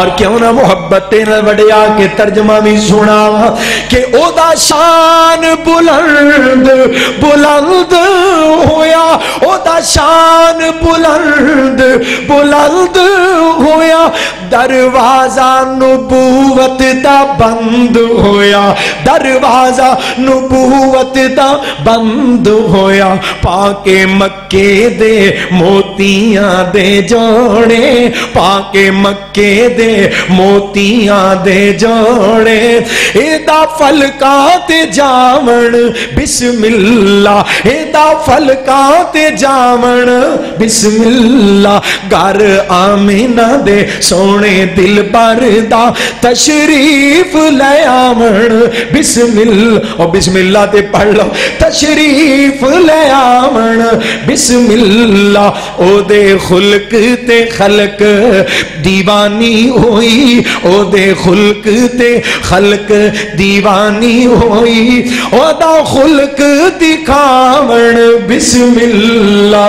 और क्यों ना मुहब्बत न वड़िया के तर्जमा भी सुना कि ओदा शान बुलंद बुलंद होया, ओदा शान बुलंद बुलंद होया। दरवाज़ा नबूवत दा बंद होया, दरवाज़ा नबूवत दा बंद होया। पाके मक्के दे मोतियाँ दे जोड़े पाके मक्के दे मोतियाँ दे जोड़े। एदा फलका ते जावण बिस्मिल्ला। एदा फलका ते जावण बिस्मिल्ला। घर आमीना दे सोने दिल पर दा तशरीफ़ ले आवण बिस्मिल्ला। और बिस्मिल्ला ते पढ़ लो। तशरीफ़ ले आवण बिस्मिल्ला। ओदे खुल्क ते खलक, दीवानी होई। ओदे खुल्क ते खलक दीवानी होई ओदा खुलक दिखावण बिस्मिल्ला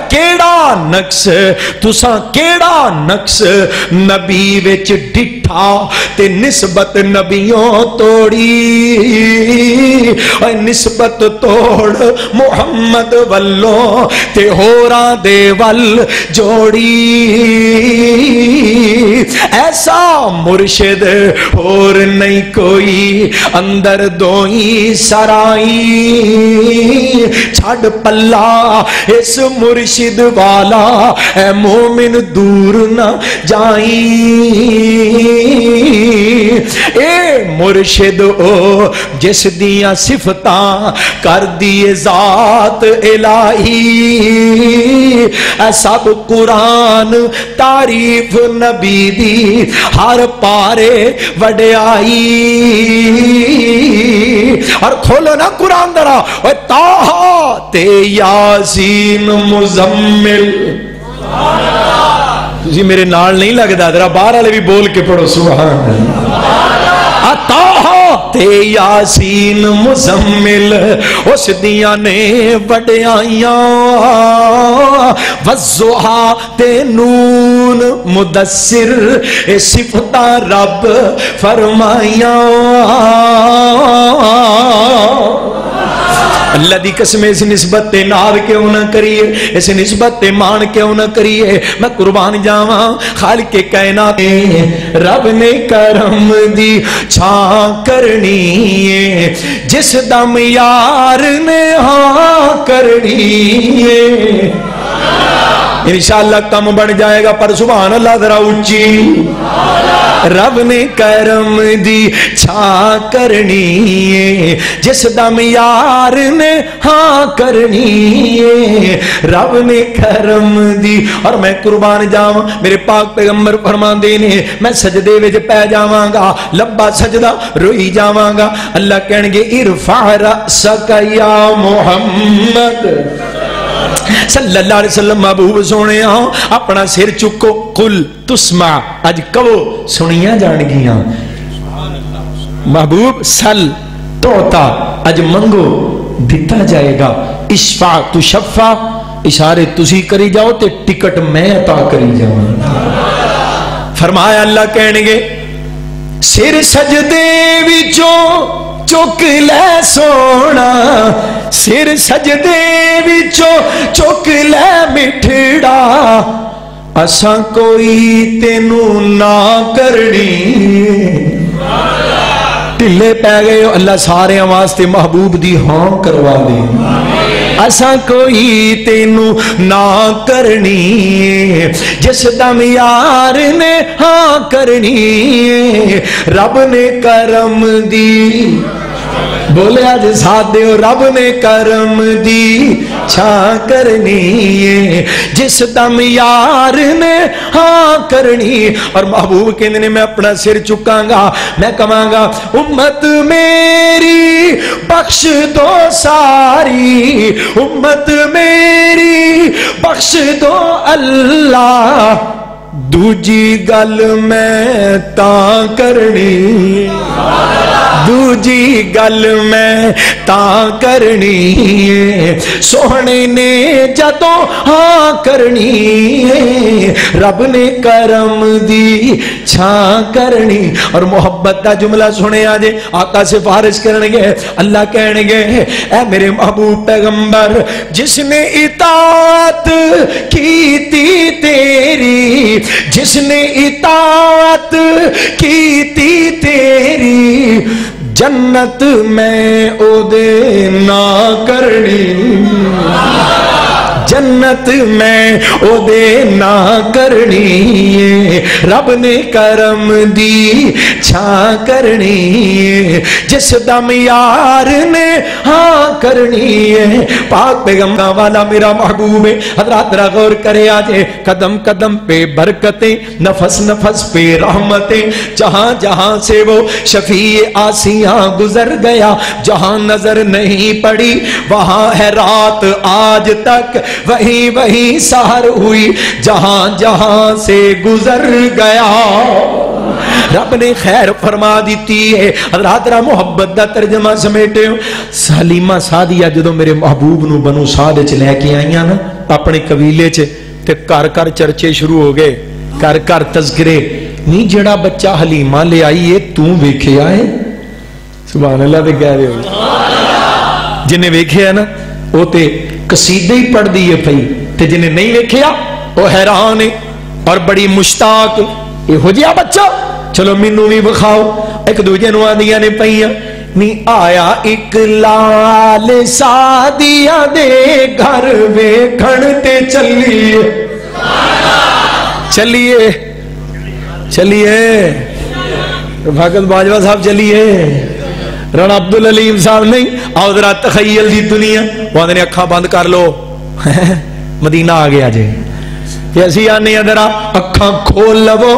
केड़ा नक्स? तुसा केड़ा नक्स? नबी विच डिठा ते निस्बत नबियों तोड़ी। निस्बत तोड़ मुहम्मद वलों ते होरा दे वल जोड़ी। ऐसा मुर्शिद होर नहीं कोई अंदर दोई सराई। छड़ पल्ला इस मुर्शिद मुर्शिद वाला है मोमिन दूर ना जाई। मुर्शिद, ओ, जिस दिया सिफत कर दिए जात इलाही। सब कुरान तारीफ़ नबी दी, हर पारे वड्याई। और खोलो ना कुरान दरा और ताहा ते यासीन मुजम्मिल। मेरे नाल नहीं लगता जरा बाहर वाले भी बोल के पढ़ो सुबह ते यासीन मुजम्मिल उस दिया ने वडियाइया। वजोहा ते नून मुदस्सिर, ए सिफता रब फरमाइया। अल्लाह की कसम इस निस्बत ते नार क्यों ना करिए? इस निस्बत ते मान क्यों ना करिए? मैं कुर्बान जावा खाल के कहना रब ने करम दी छा करनी है। जिस दम यार ने हाँ करनी है। इंशाल्लाह कम बन जाएगा, पर सुबह अल्लाह जरा उच्ची रब ने करम दी, छा करनी है। जिस दम यार ने हाँ करनी है, रब ने करम दी। और मैं कुर्बान जावा, मेरे पाक पैगंबर फरमा ने, मैं सजदे विच पै जावांगा लंबा सजदा रोई जावांगा। अल्लाह कहणगे, इरफा रसका या मोहम्मद। सल्लल्लाहु अलैहि वसल्लम महबूब सोने अपना सिर चुको, कुल तुस्मा अज कहो, सुनिया जान महबूब, सल, तोता अज मंगो, दिता जाएगा। इशफा तु शफा, इशारे तुसी करी जाओ ते टिकट मैं अता करी जाऊँगा फरमाया अल्लाह कहणगे, सिर सजदे विचों चुक लै सोना, सिर सजदे विचों चुक लै मिठड़ा। असा कोई तेनू ना करनी। ढिले पै गए अल्लाह सारे वास्ते महबूब की हाँ करवा दे। असा कोई तेनू ना करनी जिस दम यार ने हाँ करनी रब ने करम दी। बोले अज सादे रब ने करम दी, छा करनी है। जिस दम यार ने हाँ करनी और महबूब कहते ने, मैं अपना सिर चुकांगा, मैं कमांगा, उम्मत मेरी, बख्श दो सारी, उम्मत मेरी, बख्श दो अल्लाह। दूजी गल मैं ता करनी दूजी गल मैं ता करनी है। सोहने ने जदों हाँ करनी रब ने करम दी छा करनी। और मोहब्बत का जुमला सुने जे आका सिफारिश करनगे, अल्लाह कहणगे ए मेरे महबूब पैगंबर, जिसने इतात की तेरी, जिसने इतात की थी तेरी जन्नत में ओदे ना करनी। जन्नत में ओदे ना करनी। रब ने करम दी छा करनी जिस दम यार ने हाँ करनी है। पाक पैगम्बा वाला मेरा महबूब है। हजरात गौर करे आजे कदम कदम पे बरकतें, नफस नफस पे रहमतें। जहाँ जहाँ से वो शफी आसिया गुजर गया, जहाँ नज़र नहीं पड़ी, वहाँ है रात आज तक, वही वही सहर हुई। जहाँ जहाँ से गुजर गया। रब ने खैर फरमा दी है। रातरा मुहब्बत का तर्जमा समेटे सलीमा सादिया जो मेरे महबूब न बनो साध लैके आई ना, अपने कबीले च घर घर चर्चे शुरू हो गए। घर घर तस्करे नी, जड़ा बच्चा हलीमा ले आई है, तू वेख्या है? सुबह अल्लाह ते कह रहे हो जिन्हें वेख्या ना, वो ते कसीदे ही पढ़ती है पई ते जिन्हें नहीं वेख्या, वो हैरान है और बड़ी मुश्ताक जहा बच्चा चलो मैनू भी विखाओ एक दूजे आदिया ने पईया नी आया एक लाल सादिया दे घर वेखण ते चलिए चलिए चलिए भगत बाजवा साहब चलिए राणा अब्दुल अलीम साहब नहीं आओ जरा तखयल दी दुनिया वो आते अखा बंद कर लो मदीना आ गया जे असि आने जरा अखा खोल लवो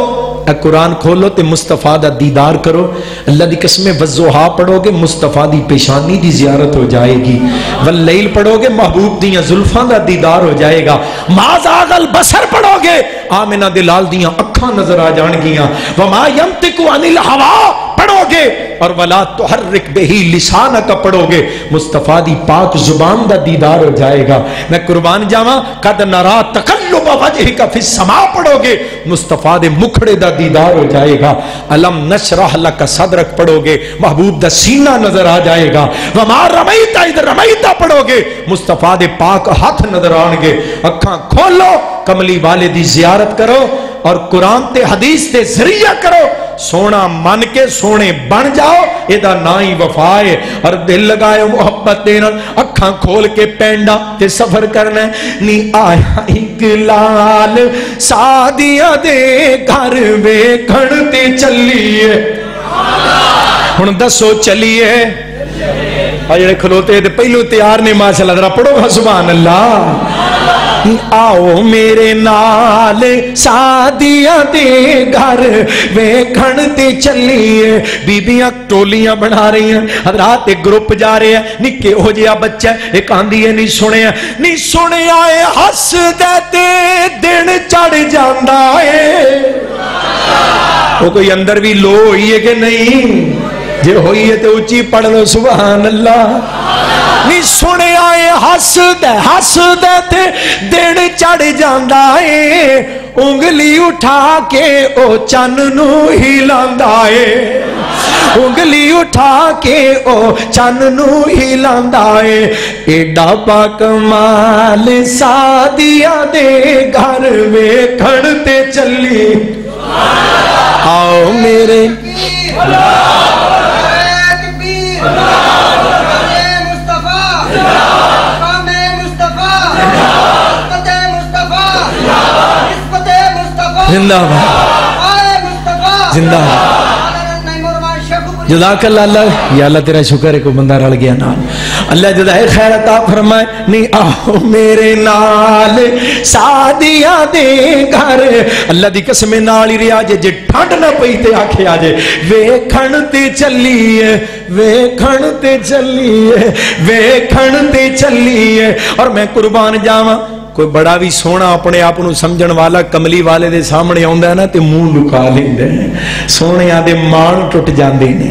कुरान खोलो तो मुस्तफ़ा का दीदार करो। अल्लाह की कसमें वजोहा पढ़ोगे, मुस्तफ़ा की पेशानी की जियारत हो जाएगी। वल्लैल पढ़ोगे, महबूब दिया जुल्फा का दीदार हो जाएगा। माजागल बसर पढ़ोगे, आमिना दिलाल दिया अखा नज़र आ जाएगियाँ वमा यमतिकु अनिल हवा पढ़ोगे, और वला तो हर रिक बेही लिसान का पढ़ोगे। मुस्तफ़ा दी पाक ज़ुबान का दीदार हो जाएगा। मैं कुर्बान जावा, कद नरा का फिर समा पढ़ोगे, मुस्तफ़ा दे मुखड़े का दीदार हो जाएगा। अलम नशराह का सदरक पढ़ोगे, महबूब सीना नज़र आ जाएगा। वमार रमईता इधर रमईता पढ़ोगे, मुस्तफ़ा दे पाक नज़र आएँगे अखा खोलो, कमली वाले की जियारत करो और कुरान ते हदीस ते ज़रिया करो। सोना मन के सोने बन जाओ, एदा ना ही वफा है। और दिल लगाए मोहब्बत अखा खोल के पेंडा ते सफ़र करना नी आया एक लाल, सादिया दे घर वेखण ते चलिए। हूँ दसो चलिए। जेड़े खलोते पहलू तैयार ने जरा पढ़ो सुबह अल्लाह। आओ मेरे नाल सादिया दे घर वेखण ते चलिए। बीबियाँ टोलियाँ बना रही हैं रात एक ग्रुप जा रहे हैं निके हो जहा बच्चा एक आंदी है, नहीं सुने नहीं सुने आए हस दे दिन चढ़ जाता है। वो कोई अंदर भी लो हुई है कि नहीं? जे है तो उची पढ़ लो सुबह अल्लाह। नी सुने आए हसद हसद ते दिन चढ़ जाता है उंगली उठा के ओ चन हिला है उंगली उठा के ओ चन हिला है एडा कमाल सादिया दे घर वेखण ते चली आओ मेरे जिंदाबाद। जिंदाबाद। जदाकल अल्लाह, या अल्लाह तेरा शुक्र है कोई बंदा रल गया नाल। अल्लाह जदाए खैर अता फरमाए नहीं आओ मेरे नाल सादिया दे घर। अल्लाह दी कसम नाल ही रिया जे जे ठंड ना पई ते आखे आ जे, वेखण ते चलिए, वेखण ते चलिए, वेखण ते चलिए। और मैं कुर्बान जावा ਕੋਈ ਬੜਾ ਵੀ ਸੋਹਣਾ ਆਪਣੇ ਆਪ ਨੂੰ ਸਮਝਣ ਵਾਲਾ ਕਮਲੀ ਵਾਲੇ ਦੇ ਸਾਹਮਣੇ ਆਉਂਦਾ ਹੈ ਨਾ ਤੇ ਮੂੰਹ ਲੁਕਾ ਲੈਂਦਾ ਹੈ ਸੋਹਣਿਆਂ ਦੇ ਮਾਣ ਟੁੱਟ ਜਾਂਦੇ ਨੇ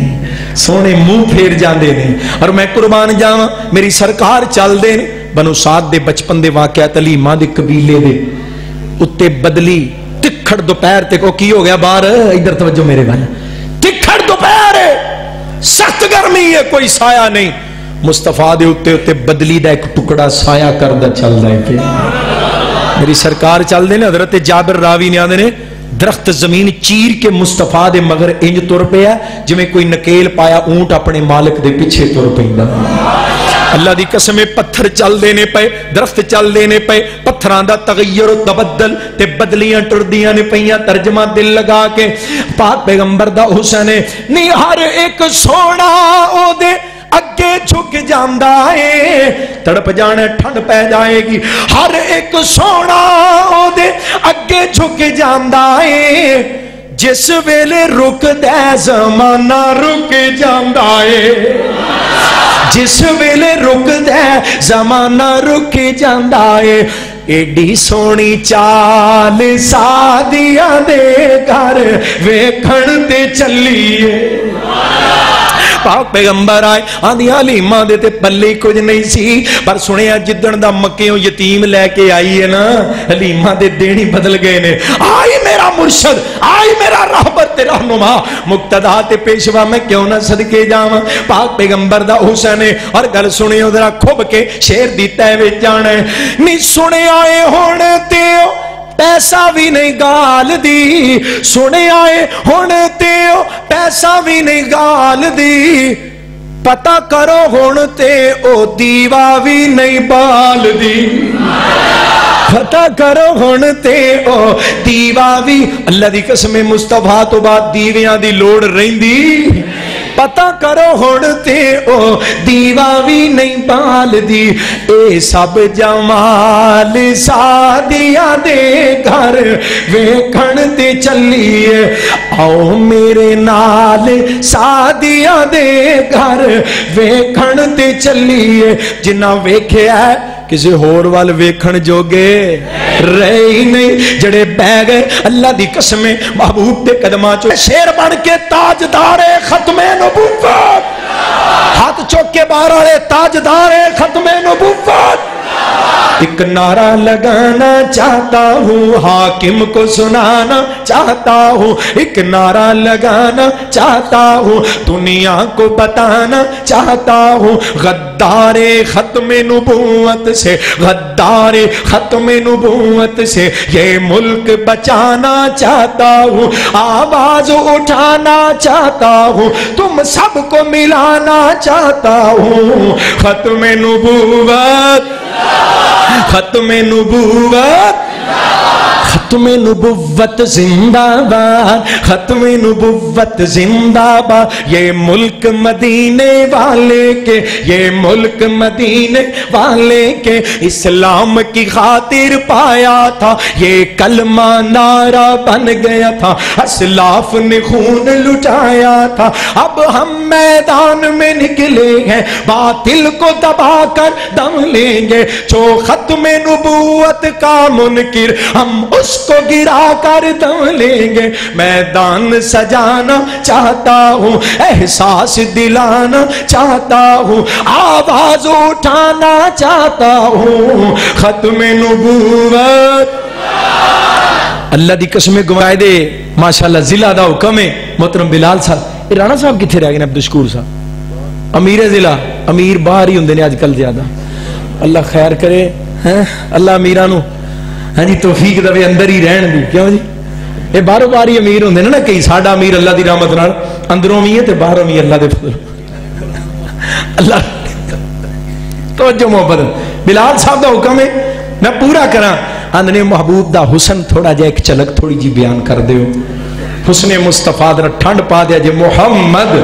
ਸੋਹਣੇ ਮੂੰਹ ਫੇਰ ਜਾਂਦੇ ਨੇ ਔਰ ਮੈਂ ਕੁਰਬਾਨ ਜਾਵਾਂ ਮੇਰੀ ਸਰਕਾਰ ਚੱਲਦੇ ਨੇ ਬਨੂ ਸਾਦ ਦੇ ਬਚਪਨ ਦੇ ਵਾਕਿਆ ਤਲੀਮਾਂ ਦੇ ਕਬੀਲੇ ਦੇ ਉੱਤੇ ਬਦਲੀ ਤਿੱਖੜ ਦੁਪਹਿਰ ਤੇ ਕੋ ਕੀ ਹੋ ਗਿਆ ਬਾਹਰ ਇਧਰ ਤਵੱਜੋ ਮੇਰੇ ਵੱਲ ਤਿੱਖੜ ਦੁਪਹਿਰ ਹੈ ਸਖਤ ਗਰਮੀ ਹੈ ਕੋਈ ਸਾਇਆ ਨਹੀਂ ਮੁਸਤਫਾ ਦੇ ਉੱਤੇ ਉੱਤੇ ਬਦਲੀ ਦਾ ਇੱਕ ਟੁਕੜਾ ਸਾਇਆ ਕਰਦਾ ਚੱਲਦਾ ਹੈ ਪਿਆ ਮੇਰੀ ਸਰਕਾਰ ਚੱਲਦੇ ਨੇ ਹਜ਼ਰਤ ਜਾਬਰ ਰਾਵੀ ਨੇ ਆਂਦੇ ਨੇ ਦਰਖਤ ਜ਼ਮੀਨ ਚੀਰ ਕੇ ਮੁਸਤਫਾ ਦੇ ਮਗਰ ਇੰਜ ਤੁਰ ਪਿਆ ਜਿਵੇਂ ਕੋਈ ਨਕੇਲ ਪਾਇਆ ਊਂਟ ਆਪਣੇ ਮਾਲਕ ਦੇ ਪਿੱਛੇ ਤੁਰ ਪੈਂਦਾ ਅੱਲਾ ਦੀ ਕਸਮ ਹੈ ਪੱਥਰ ਚੱਲਦੇ ਨੇ ਪਏ ਦਰਖਤ ਚੱਲਦੇ ਨੇ ਪਏ ਪੱਥਰਾਂ ਦਾ ਤਗਯਰ ਤਬਦਲ ਤੇ ਬਦਲੀਆਂ ਟੁਰਦੀਆਂ ਨੇ ਪਈਆਂ ਤਰਜਮਾ ਦਿਲ ਲਗਾ ਕੇ ਪਾਕ ਪੈਗੰਬਰ ਦਾ ਹੁਸਨ ਹੈ ਨਹੀਂ ਹਰ ਇੱਕ ਸੋਹਣਾ अगे झुक जाता है तड़प जाने ठंड पै जाएगी हर एक सोना अगे झुक जाता है जिस वेले रुक जमाना रुक जाता है जिस वेले रुक जमाना रुक जाता है एडी सोनी चाल सादिया देखण घर वेखण ते चलीए ਪਾਕ ਪੈਗੰਬਰ ਆਏ ਆਂਦੀਆਂ ਹਲੀਮਾਂ ਦੇ ਤੇ ਪੱਲੇ ਕੁਝ ਨਹੀਂ ਸੀ ਪਰ ਸੁਣਿਆ ਜਿੱਦਣ ਦਾ ਮੱਕਿਓਂ ਯਤੀਮ ਲੈ ਕੇ ਆਈ ਹੈ ਨਾ ਹਲੀਮਾਂ ਦੇ ਦੇਣੀ ਬਦਲ ਗਏ ਨੇ ਆਈ ਮੇਰਾ ਮੁਰਸ਼ਦ ਆਈ ਮੇਰਾ ਰਹਿਬਰ ਤੇ ਰਹਿਨੁਮਾ ਮੁਕਤਦਾ ਤੇ ਪੇਸ਼ਵਾ ਮੈਂ ਕਿਉਂ ਨਾ ਸਦਕੇ ਜਾਵਾਂ ਪਾਕ ਪੈਗੰਬਰ ਦਾ ਹੁਸਨ ਹੈ ਔਰ ਗੱਲ ਸੁਣਿਓ ਜ਼ਰਾ ਖੁੱਬ ਕੇ ਸ਼ੇਰ ਦੀ ਤੈ ਵਿੱਚ ਜਾਣਾ ਨਹੀਂ ਸੁਣਿਆ ਏ ਹੁਣ ਤੇ पैसा भी नहीं गाल दी। सुने आए हूँ ते पैसा भी नहीं गाल दी। पता करो हूँ ते ओ दीवा भी नहीं बाल दी। पता करो हूँ ते ओ दीवा भी, अल्लाह की कसम मुस्तफ़ा तो बाद दीविया की दी लोड़ रही ਪਤਾ ਕਰੋ ਹੁਣ ਤੇ ਉਹ ਦੀਵਾ ਵੀ ਨਹੀਂ ਬਾਲਦੀ ਇਹ ਸਭ ਜਮਾਲ ਸਾਦੀਆਂ ਦੇ ਘਰ ਵੇਖਣ ਤੇ ਚੱਲੀਏ ਆਓ ਮੇਰੇ ਨਾਲ ਸਾਦੀਆਂ ਦੇ ਘਰ ਵੇਖਣ ਤੇ ਚੱਲੀਏ ਜਿੰਨਾ ਵੇਖਿਆ ਕਿਸੇ ਹੋਰ ਵੱਲ ਵੇਖਣ ਜੋਗੇ ਰਹੇ ਹੀ ਨਹੀਂ ਜਿਹੜੇ ਬਹਿ ਗਏ ਅੱਲਾ ਦੀ ਕਸਮ ਹੈ ਮਹਬੂਬ ਦੇ ਕਦਮਾਂ ਚੋਂ ਸ਼ੇਰ ਬਣ ਕੇ ਤਾਜਦਾਰੇ ਖਤਮੇ ਨਬੂਵਤ ਹੱਥ ਚੁੱਕ ਕੇ ਬਾਹਰ ਵਾਲੇ ਤਾਜਦਾਰੇ ਖਤਮੇ ਨਬੂਵਤ एक नारा लगाना चाहता हूँ हाकिम को सुनाना चाहता हूँ एक नारा लगाना चाहता हूँ दुनिया को बताना चाहता हूँ गद्दारे खत्म नबूवत से, गद्दारे खत्म नबूवत से, ये मुल्क बचाना चाहता हूँ, आवाज़ उठाना चाहता हूँ, तुम सबको मिलाना चाहता हूँ। खत्म नबूवत खत्म नबूवत। खत्म नबुवत जिंदाबाद खत्म नबुवत जिंदाबाद। ये मुल्क मदीने वाले के, ये मुल्क मदीने वाले के, इस्लाम की खातिर पाया था, ये कलमा नारा बन गया था, असलाफ ने खून लुटाया था। अब हम मैदान में निकले हैं, बातिल को दबा कर दम लेंगे। जो खत्म नबूवत का मुनकिर, हम उसको गिरा कर दम लेंगे। मैदान सजाना चाहता हूँ, एहसास दिलाना चाहता हूँ, आवाज़ उठाना चाहता हूँ। खत्म नबूवत। अल्लाह की कसमें गुमाए दे माशाला जिला का हुक्म है, मोहतरम बिलाल साहब। राणा साहब कितने रह गए अब्दुल शकूर साहब? अमीर है जिला, अमीर बाहर ही होंगे ने अजकल ज़्यादा। अल्लाह खैर करे, हैं? अल्लाह अमीर ਹਾਂਜੀ ਤੌਫੀਕ ਦਵੇ ਅੰਦਰ ਹੀ ਰਹਿਣ ਦੀ ਕਿਉਂ ਜੀ ਇਹ ਬਾਹਰੋਂ ਬਾਹਰ ਹੀ ਅਮੀਰ ਹੁੰਦੇ ਨੇ ਨਾ ਕਈ ਸਾਡਾ ਅਮੀਰ ਅੱਲਾ ਦੀ ਰਹਿਮਤ ਨਾਲ ਅੰਦਰੋਂ ਵੀ ਹੈ ਤੇ ਬਾਹਰੋਂ ਵੀ ਅੱਲਾ ਦੇ ਫਜ਼ਲ ਅੱਲਾ ਤਵੱਜੋ ਮੁਹੱਬਤ ਬਿਲਾਲ ਸਾਹਿਬ ਦਾ ਹੁਕਮ ਹੈ ਮੈਂ ਪੂਰਾ ਕਰਾਂ ਆਂਦਨੇ ਮਹਬੂਬ ਦਾ ਹੁਸਨ ਥੋੜਾ ਜਿਹਾ ਇੱਕ ਝਲਕ ਥੋੜੀ ਜੀ ਬਿਆਨ ਕਰ ਦਿਓ ਹੁਸਨੇ ਮੁਸਤਫਾ ਦਾ ਠੰਡ ਪਾ ਦਿਆ ਜੇ ਮੁਹੰਮਦ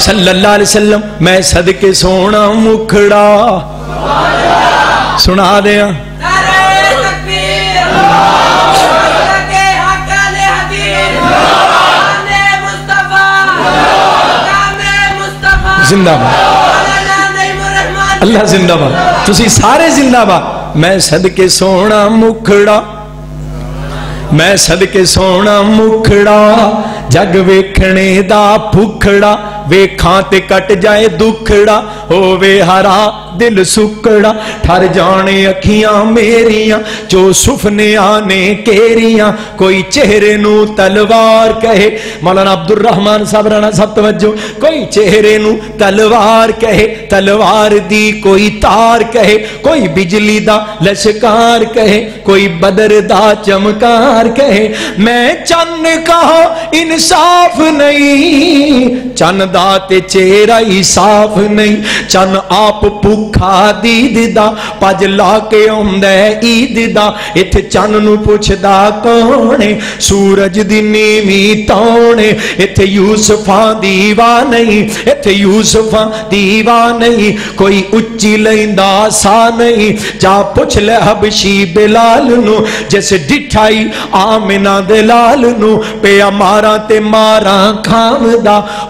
सल्लल्लाहु अलैहि वसल्लम मैं सदके सोना मुखड़ा सुना दिया नारे जिंदाबाद। अल्लाह जिंदाबाद। तुम सारे जिंदाबाद। मैं सदके सोना मुखड़ा। मैं सदके सोना मुखड़ा। जग वेखने का भुखड़ा ਵੇਖਾਂ ਤੇ ਕੱਟ ਜਾਏ ਦੁਖੜਾ ਹੋਵੇ ਹਰਾ ਦਿਲ ਸੁਕੜਾ ਠਰ ਜਾਣੇ ਅੱਖੀਆਂ ਮੇਰੀਆਂ ਜੋ ਸੁਫਨਿਆਂ ਨੇ ਕੇਰੀਆਂ ਕੋਈ ਚਿਹਰੇ ਨੂੰ ਤਲਵਾਰ ਕਹੇ ਮੌਲਾਨਾ ਅਬਦੁਰ ਰਹਿਮਾਨ ਸਾਹਿਬ ਰਾਣਾ ਸਭ ਤਵੱਜੋ ਕੋਈ ਚਿਹਰੇ ਨੂੰ ਤਲਵਾਰ ਕਹੇ ਤਲਵਾਰ ਦੀ ਕੋਈ ਤਾਰ ਕਹੇ ਕੋਈ ਬਿਜਲੀ ਦਾ ਲਸ਼ਕਾਰ ਕਹੇ ਕੋਈ ਬਦਰ ਦਾ ਚਮਕਾਰ ਕਹੇ ਮੈਂ ਚੰਨ ਕਹਾ ਇਨਸਾਫ ਨਹੀਂ ਚੰਨ दा ते चेहरा ही साफ़ नहीं। चन आप भुखा दीद दा पज ला के आंदा इत चन पुछदा कौन? है सूरज दीवी नीवी इत यूसफा दीवा नहीं। इत यूसफा दीवा नहीं। कोई उच्ची ला सा नहीं। जा पुछ ले हबशी बिलाल जिस डिठाई आमिना दे लाल पे मारा ते मारा खाम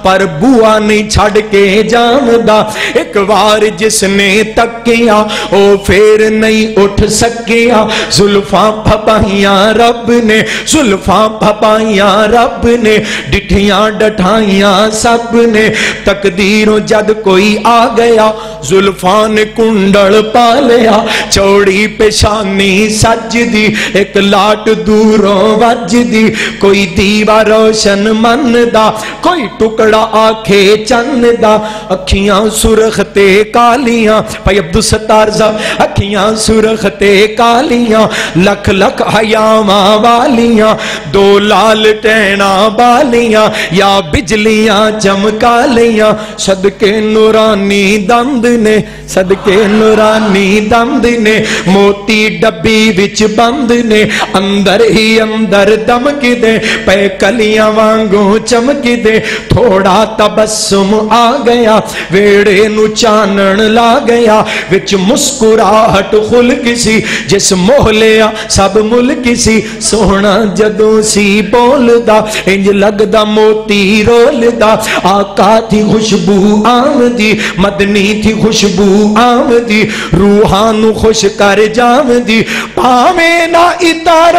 पर बू ਬੂਆ ਨਹੀਂ ਛੱਡ ਕੇ ਜਾਮਦਾ ਇੱਕ ਵਾਰ ਜਿਸ ਨੇ ਤੱਕਿਆ ਉਹ ਫੇਰ ਨਹੀਂ ਉੱਠ ਸਕਿਆ ਜ਼ੁਲਫਾਂ ਫਪਾਈਆਂ ਰੱਬ ਨੇ ਜ਼ੁਲਫਾਂ ਫਪਾਈਆਂ ਰੱਬ ਨੇ ਡਿਠੀਆਂ ਡਠਾਈਆਂ ਸਭ ਨੇ ਤਕਦੀਰੋਂ ਜਦ ਕੋਈ ਆ ਗਿਆ जुल्फान कुंडल पालिया, चौड़ी पेशानी सज दी एक लाट दूरों वज दी कोई दीवा रोशन मन दा कोई टुकड़ा आखे चन दा अखियाँ सुरख ते कालिया, भाई अब्दुल सत्तार साहब, अखियाँ सुरख ते कालिया, लख लख हयावा वालिया, दो लाल टैना बालिया, या बिजलियाँ चमका लिया। सदके नूरानी दंद ਨੇ ਸਦਕੇ ਨੂਰਾਨੀ ਦੰਦ ਨੇ ਮੋਤੀ ਡੱਬੀ ਵਿੱਚ ਬੰਦ ਨੇ ਅੰਦਰ ਹੀ ਅੰਦਰ ਦਮਕਦੇ ਪਏ ਕਲੀਆਂ ਵਾਂਗੂ ਚਮਕਦੇ ਥੋੜਾ ਤਬਸਮ ਆ ਗਿਆ ਵੇੜੇ ਨੂੰ ਚਾਨਣ ਲਾ ਗਿਆ ਵਿੱਚ ਮੁਸਕਰਾਹਟ ਖੁੱਲਕ ਸੀ ਜਿਸ ਮੋਹ ਲਿਆ ਸਭ ਮੁਲਕ ਸੀ ਸੋਹਣਾ ਜਦੋਂ ਸੀ ਬੋਲਦਾ ਇੰਜ ਲੱਗਦਾ ਮੋਤੀ ਰੋਲਦਾ ਆਕਾ ਦੀ ਖੁਸ਼ਬੂ ਆਮਦੀ ਮਦਨੀ ਦੀ खुशबू आमदी रूहानू खुश कर जामदी पावे ना इतर,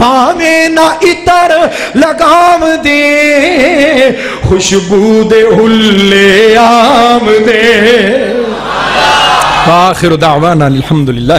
पावे ना इतर लगाम दे खुशबू दे हुल्ले आम दे आखिर दावाना अलहमदुल्ला